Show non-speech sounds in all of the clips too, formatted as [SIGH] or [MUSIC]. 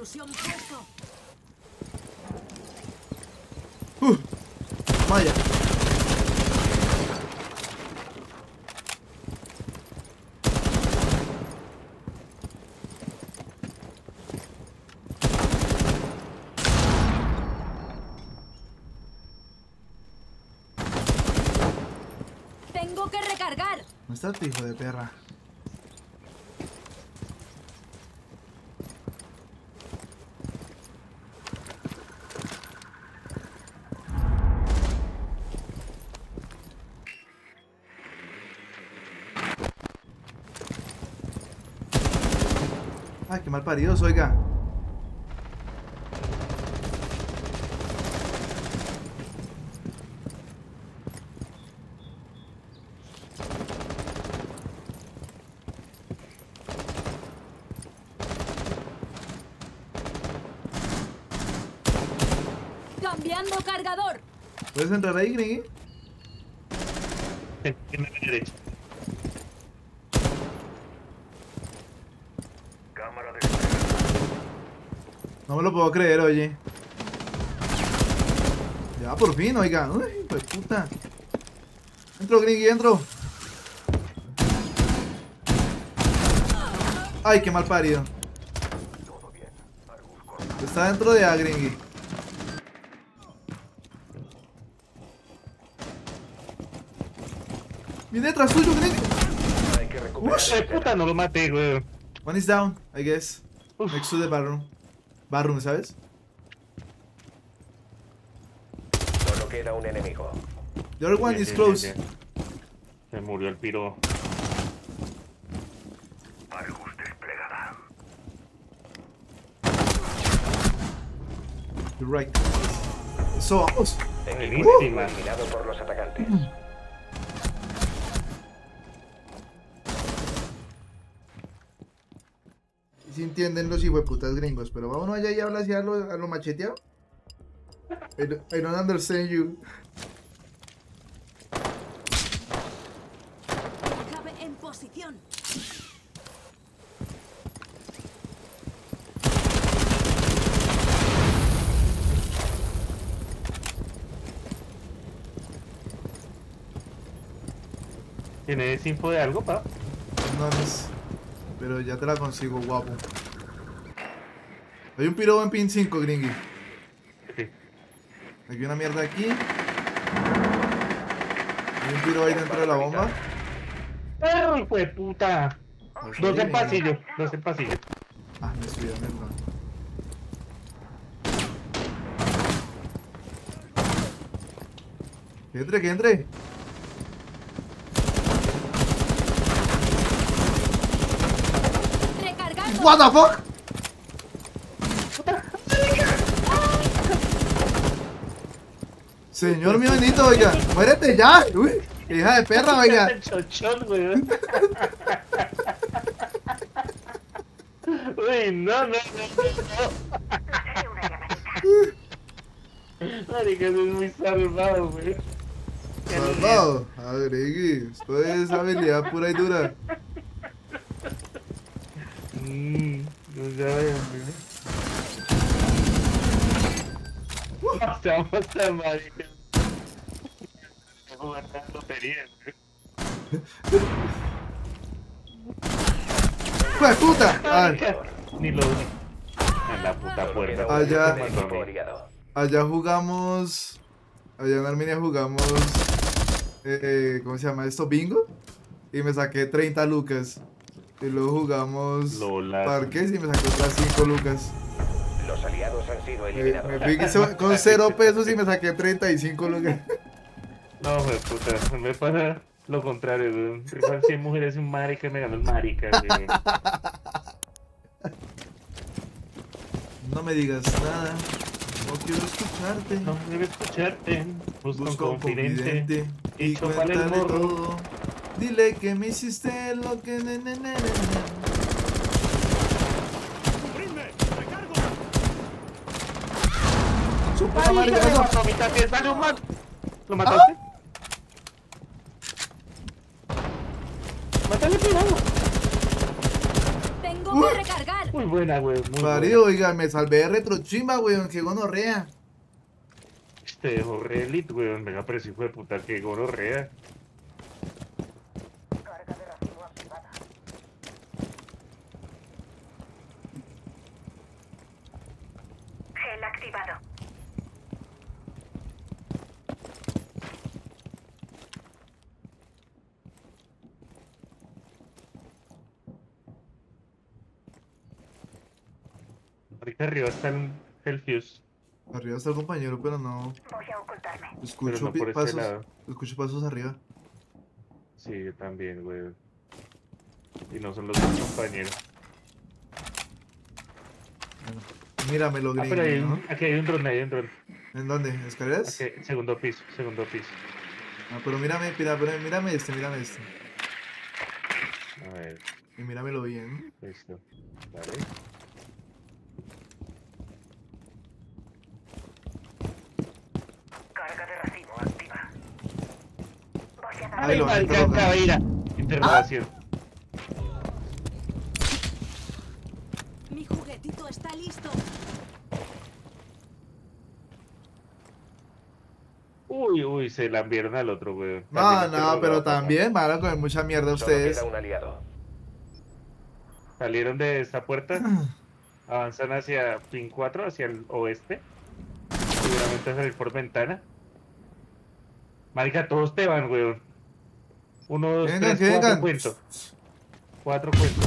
Exclusión puesto. Uh, Maya. Tengo que recargar. ¿Dónde está tu hijo de perra? Ay, qué mal paridos, oiga. Cambiando cargador. ¿Puedes entrar ahí, Gringy? En la derecha. No me lo puedo creer, oye. Ya, por fin, oiga. Uy, pues puta. Entro, Gringy, entro. Ay, qué mal parido. Está dentro de A, Gringy. Viene detrás tuyo, Gringy. Ay, puta, no lo maté, güey. One is down, I guess. Uf. Next to the barroom. Barroom, ¿sabes? Solo queda un enemigo. The other one Bien, is bien, close. bien, bien. Se murió el piro. You're right. Eso, vamos. Equipo eliminado por los atacantes. Entienden los hijueputas gringos, pero vámonos allá y habla así a lo, a lo macheteado. I don't, I don't understand you. Clave en posición. ¿Tienes info de algo, pa? No es. Pero ya te la consigo, guapo. Hay un piro en pin 5, gringy. Sí. Hay una mierda aquí. Hay un piro ahí dentro de la bomba. ¡Perro, hijo de puta! Dos en pasillo, dos en pasillo. Ah, me subí a mierda. Que entre, que entre. Recargando. What the fuck? Señor mío bendito, oiga, muérete ya, uy, hija de perra, oiga. El chochón, güey. [LAUGHS] Uy, no, no, no, no, no. Marica, es muy salvado, güey. Salvado, agregué, esto es habilidad pura y dura. Mmm, no sabes, güey. Estamos tan marica. Lotería, güey. ¡Pues puta! Ay, Ni lo En la puta puerta. Allá. allá jugamos, allá en Arminia jugamos, eh, ¿cómo se llama esto? Bingo. Y me saqué 30 lucas. Y luego jugamos Lola. parques y me saqué otras 5 lucas. Los aliados han sido eliminados. me fui que se- con 0 pesos y me saqué 35 lucas. No, güey, puta, [LAUGHS] me pasa lo contrario, güey. Igual si hay mujeres un marica, me ganó el marica, güey. No me digas nada. No quiero escucharte. No debe escucharte. Busca un confidente. confidente y el cuéntale morro. todo. Dile que me hiciste lo que... ne, ne, ne. Su puta ¡Ay, madre, hija ¿qué de pasó? la mamita, que sale un man! ¿Lo mataste? ¡Mátale, pirado! Tengo Uy. que recargar. Muy buena, weón. Buena. oiga, me salvé de retrochimba, weón, que gonorrea. Te dejó re elite, weón. Pero si hijo de puta, que gonorrea. Gel activado. Ahorita arriba está el, el fuse. Arriba está el compañero, pero no. Voy a ocultarme. Escucho Pero no este pasos. lado. Escucho pasos arriba. Sí, yo también, weón. Y no son los dos compañeros. Bueno, míramelo, Ah, gringo. pero hay ¿no? un, aquí hay un drone, hay un drone. ¿En dónde? ¿Escaleras? Aquí, segundo piso, segundo piso. Ah, pero mírame, mira, pero mírame este, mírame este. A ver, Y míramelo bien. listo. Vale. Carga de racimo activa. Voy a dar Ahí lo van a marica, interrogar. caballera. Interrogación. Mi juguetito está listo. Uy, uy, se la enviaron al otro, weón. No, También no, interrogado, pero también van a comer mucha mierda ustedes. queda un aliado. Salieron de esta puerta, [CLEARS THROAT] avanzan hacia pin 4, hacia el oeste. Seguramente salir por ventana. Marica, todos te van, weón. Uno, dos, Vengan, tres, cuatro vengan. cuento. Cuatro cuentos.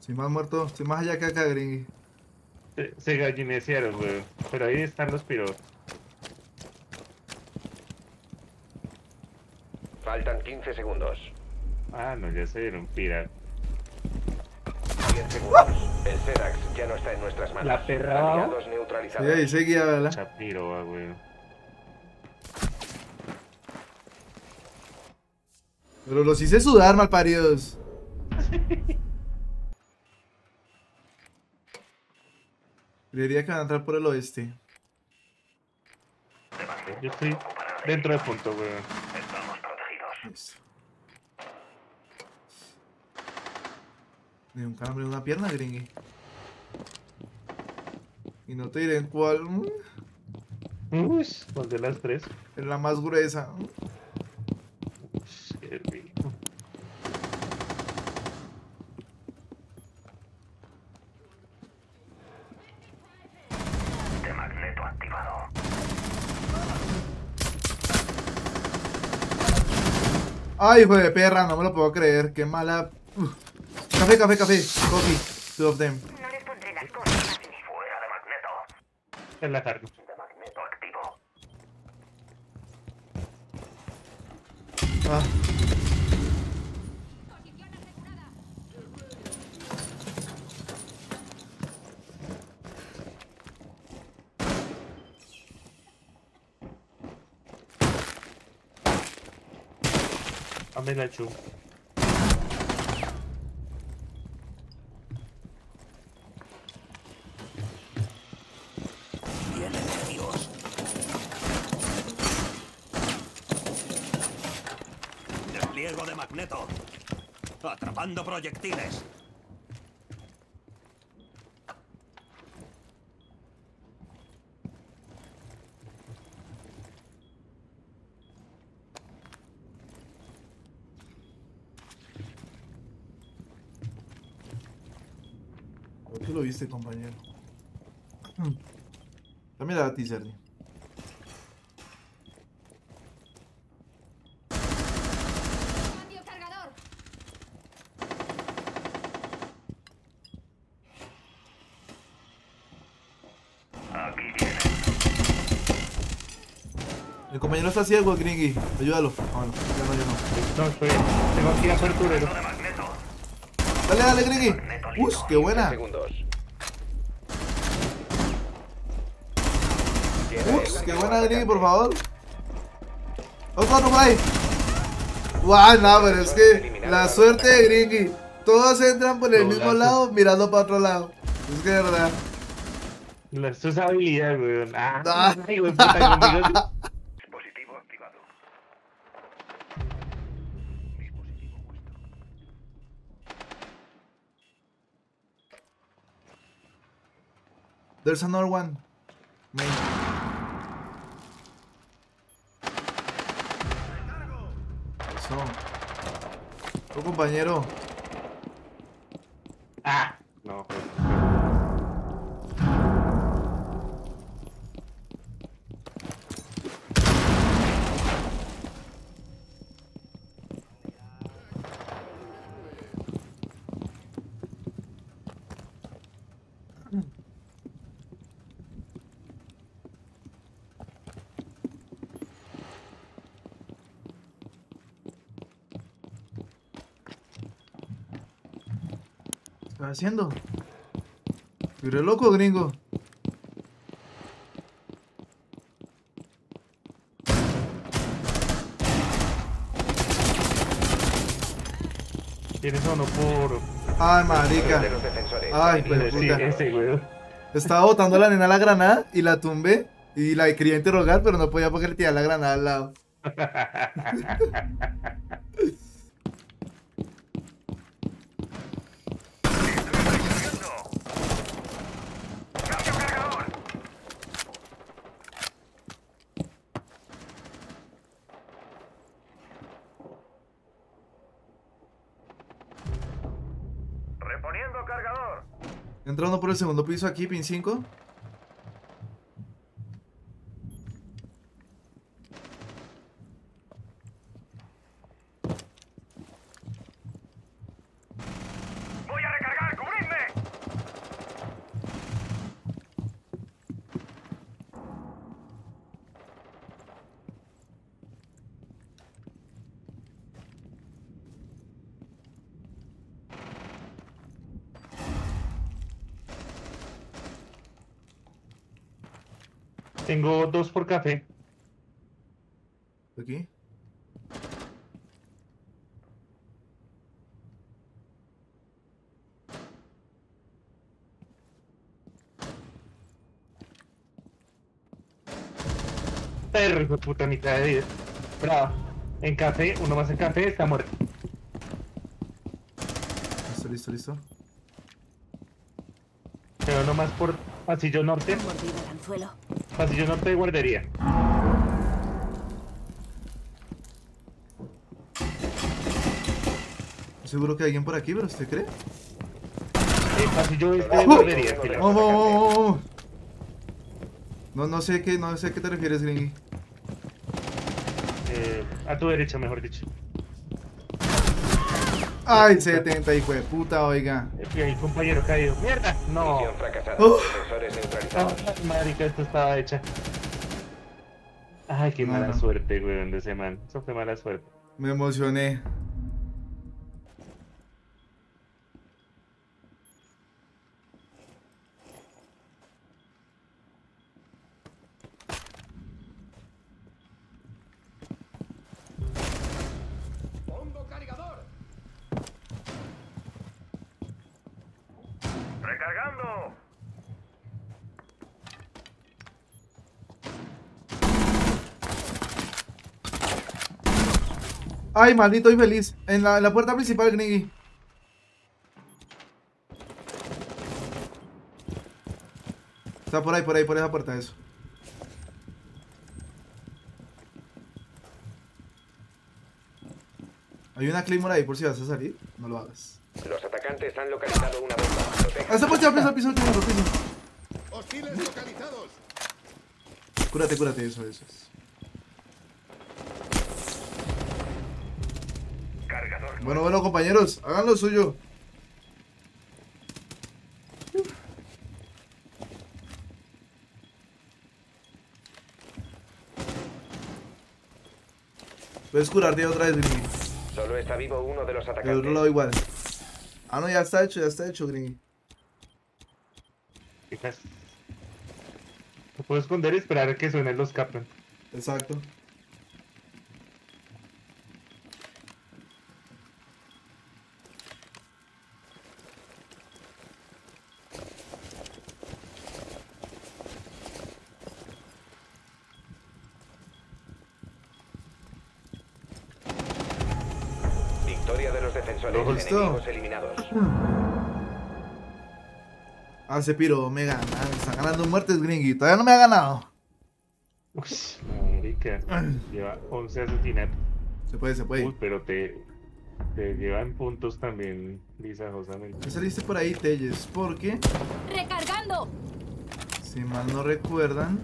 Estoy más muerto, estoy más allá que acá, gringo. Se, se weón. Pero ahí están los piros. Faltan 15 segundos. Ah, no, ya se dieron pira. 10 segundos. El Zerax ya no está en nuestras manos. La perra Sí, neutralizados. ahí seguía, ¿verdad? Chapiro, weón. Pero los hice sudar, malparidos. [LAUGHS] Creería que van a entrar por el oeste. Yo estoy dentro de punto, weón. Listo. Ni un calambre en una pierna, gringue. Y no te diré en cuál. Uy, ¿cuál de las tres? Es la más gruesa. Uy, qué rico. De magneto activado. Ay, hijo de perra, no me lo puedo creer. Qué mala. Café, café, café. Coffee. Two of them. No les pondré las cosas fáciles. Fuera de magneto. Es la cargo. De magneto activo. Ah. Dame la chu. Despliego de magneto. Atrapando proyectiles. Que lo viste, compañero. Hmm. Dame la ti, Aquí viene. Mi compañero está ciego, gringy. Ayúdalo. Ah, ya no, ya no. No, estoy. Tengo aquí aperturero. De magneto. Dale, dale, gringy. Uy, qué 15 buena. Uy, qué buena, gringy, por favor. Otro, otro por ahí. Guau, no, pero es que la suerte de gringy. Todos entran por el mismo lado mirando para otro lado. Es que de verdad. La, eso es habilidad, weón. Ah, ah. Ay, weón, puta. Dispositivo activado. Dispositivo puesto. There's another one. Main. Eso. Tu compañero. Estás haciendo? Eres loco, gringo. Tienes uno por. Ay, marica. De los defensores. Ay, pues Sí, puta. ese, güey. Estaba botando a la nena la granada y la tumbé. Y la quería interrogar, pero no podía porque le tiraba la granada al lado. [LAUGHS] ¡Cambio cargador! Reponiendo cargador. Entrando por el segundo piso aquí, pin 5. Tengo dos por café. Aquí. Perro, hijo de puta mitad de vida. Bravo. En café, uno más en café, está muerto. Listo, listo, listo. Pero uno más por pasillo norte. Mordido el anzuelo. Pasillo norte de guardería. Seguro que hay alguien por aquí, pero ¿usted cree? Eh, pasillo este de guardería. la- Vamos, vamos, vamos, vamos. No, no sé qué, no sé a qué te refieres, Gringy. eh, a tu derecha, mejor dicho. Ay, 70, hijo de puta, oiga. Ahí, compañero caído. ¡Mierda! No. Ah, neutralizados. marica, esto estaba hecha. Ay, qué mala no. suerte, weón, de ese man. Eso fue mala suerte. Me emocioné. Pongo cargador. Recargando. Ay, maldito infeliz. En la, en la puerta principal, Gringy. Está por ahí, por ahí, por esa puerta, eso. Hay una Claymore ahí por si vas a salir. No lo hagas. Los atacantes han localizado una bomba. Está por piso, piso, piso, piso, piso. Hostiles localizados. Cúrate, cúrate, eso, eso. es. Bueno, bueno, compañeros, hagan lo suyo. Puedes curarte otra vez, Gringy. Solo está vivo uno de los Del otro atacantes. lado igual. Ah, no, ya está hecho, ya está hecho, Gringy. Te puedo esconder y esperar a que suenen los captain. Exacto. Ah, ese piro me gana. Me está ganando muertes, gringui. Todavía no me ha ganado. Uy, marica. Lleva 11 asesinatos. Se puede, se puede. Uy, pero te, te llevan puntos también, Lisa Josamente. ¿Qué saliste por ahí, Telles? Porque, ¡Recargando! si mal no recuerdan.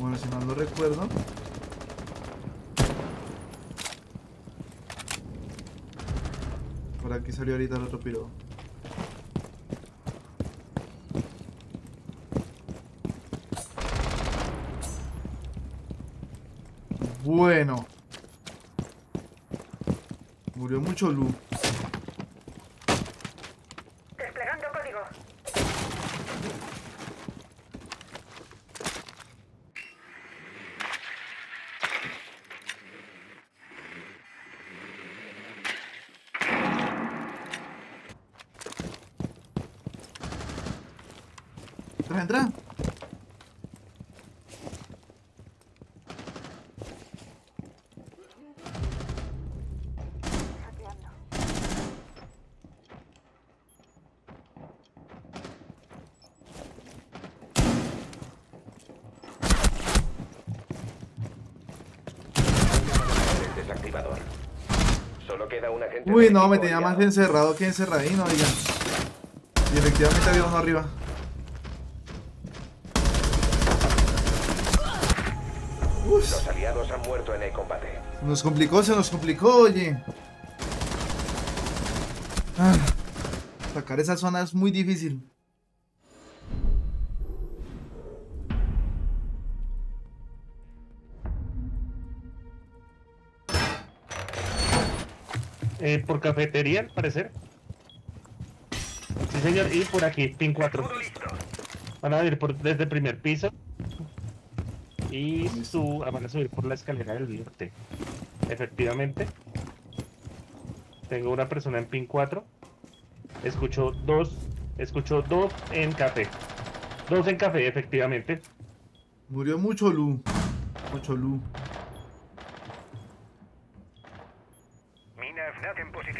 Bueno, si mal no recuerdo. Por aquí salió ahorita el otro piro. Bueno. Murió mucho Lu. Desplegando código. Entra, entra. El desactivador. Solo queda un agente. Uy, no, me tenía más aliado. encerrado que encerradino, oigan. Y efectivamente había uno arriba. Uf, Los aliados han muerto en el combate. se nos complicó, se nos complicó, oye. Ah, sacar esa zona es muy difícil. Eh, por cafetería, al parecer. Sí, señor. Y por aquí, pin 4. Van a ir por, desde el primer piso. Y su, ah, van a subir por la escalera del norte. Efectivamente. Tengo una persona en pin 4. Escucho dos. Escucho dos en café. Dos en café, efectivamente. Murió mucho Lu. Mucho Lu.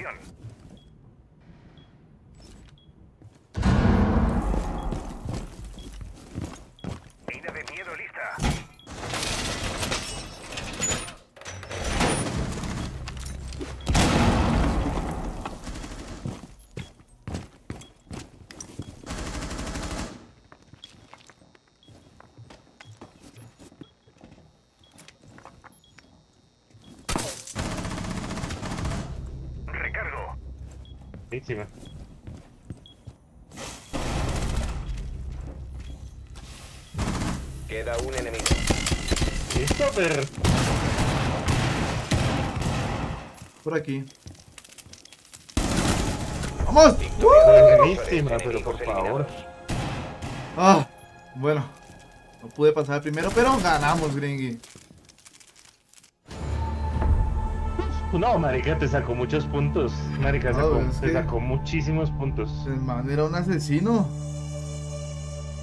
acción. Buenísima. Queda un enemigo. Listo, pero. Por aquí. ¡Vamos! Buenísima, pero por favor. Ah, bueno. No pude pasar primero, pero ganamos, gringy. No, marica, te sacó muchos puntos. Marica, No, sacó, es te que- sacó muchísimos puntos. El man era un asesino.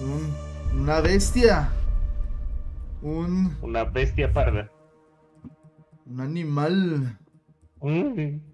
Un, una bestia. Un, Una bestia parda. un animal. Mm.